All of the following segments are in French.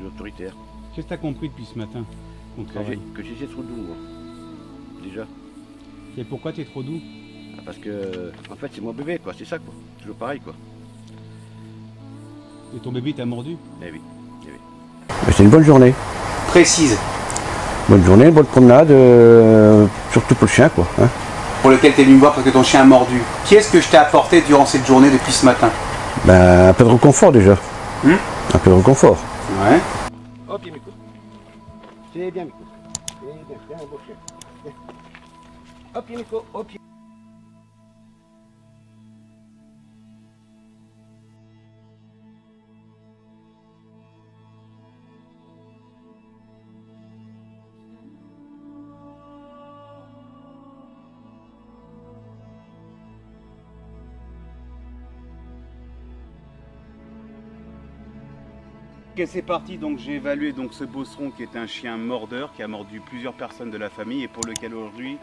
plus autoritaire. Qu'est-ce que t'as compris depuis ce matin qu'on Que travaille été trop doux, moi. Déjà. Et pourquoi t'es trop doux Ah, Parce que, en fait, c'est mon bébé, quoi. C'est ça, quoi. Toujours pareil, quoi. Et ton bébé t'a mordu Eh oui. Eh oui. C'est une bonne journée. précise Bonne journée, bonne promenade, euh, surtout pour le chien, quoi. hein. pour lequel tu es venu me voir parce que ton chien a mordu. Qu'est-ce que je t'ai apporté durant cette journée depuis ce matin? Ben, un peu de réconfort, déjà. Hmm? Un peu de réconfort. Ouais. Hop, il Miko. C'est bien, Miko. C'est bien, c'est un beau chien. Viens. Hop, il Miko. Hop, il- Ok, c'est parti. Donc j'ai évalué donc ce bosseron qui est un chien mordeur qui a mordu plusieurs personnes de la famille et pour lequel aujourd'hui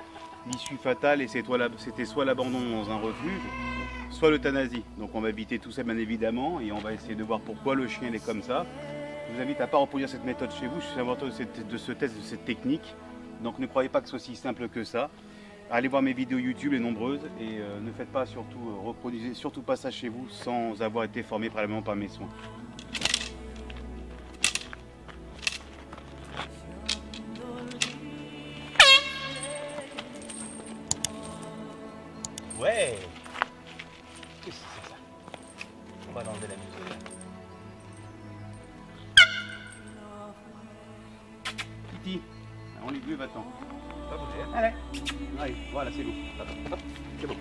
l'issue fatale et c'est c'était soit l'abandon dans un refuge, soit l'euthanasie. Donc on va éviter tout ça bien évidemment et on va essayer de voir pourquoi le chien est comme ça. Je vous invite à pas reproduire cette méthode chez vous. Je suis inventeur de, de ce test, de cette technique. Donc ne croyez pas que ce soit aussi simple que ça. Allez voir mes vidéos YouTube, les nombreuses, et euh, ne faites pas surtout, euh, reproduisez surtout pas ça chez vous sans avoir été formé préalablement par mes soins. Qu'est-ce que c'est ça? On va l'enlever la musique. Titi, on les deux, va-t'en. Pas bouger. Allez. Allez, voilà, c'est hop, C'est bon.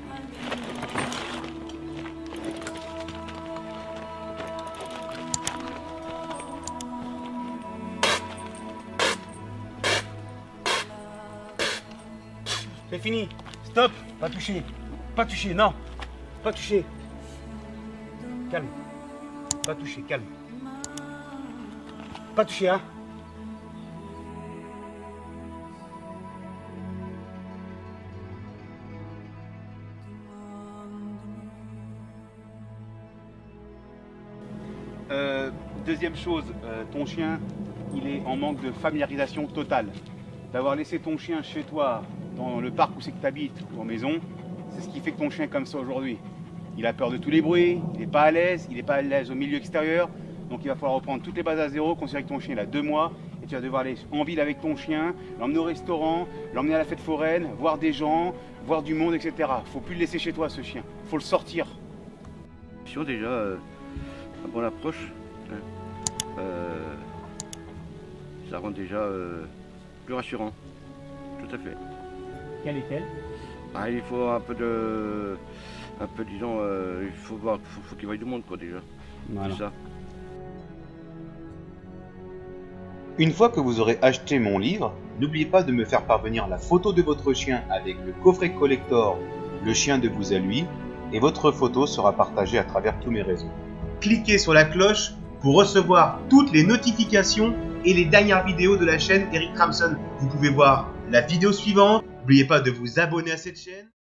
C'est fini. Stop. Pas toucher. Pas toucher. Non. Pas toucher. Calme. Pas toucher. Calme. Pas toucher, hein. Euh, deuxième chose, euh, ton chien, il est en manque de familiarisation totale. D'avoir laissé ton chien chez toi, dans le parc où c'est que tu habites, ou en maison, c'est ce qui fait que ton chien est comme ça aujourd'hui. Il a peur de tous les bruits, il n'est pas à l'aise, il n'est pas à l'aise au milieu extérieur, donc il va falloir reprendre toutes les bases à zéro, considérer que ton chien il a deux mois, et tu vas devoir aller en ville avec ton chien, l'emmener au restaurant, l'emmener à la fête foraine, voir des gens, voir du monde, etc. Faut plus le laisser chez toi ce chien, faut le sortir. Déjà, euh, à bonne approche, hein, euh, ça rend déjà euh, plus rassurant. Tout à fait. Quelle est-elle? Ah, il faut un peu de. Un peu, disons, euh, il faut voir, faut, faut qu'il voie du monde, quoi, déjà. Voilà. C'est ça. Une fois que vous aurez acheté mon livre, n'oubliez pas de me faire parvenir la photo de votre chien avec le coffret collector Le chien de vous à lui, et votre photo sera partagée à travers tous mes réseaux. Cliquez sur la cloche pour recevoir toutes les notifications et les dernières vidéos de la chaîne Eric Ramson. Vous pouvez voir la vidéo suivante. N'oubliez pas de vous abonner à cette chaîne.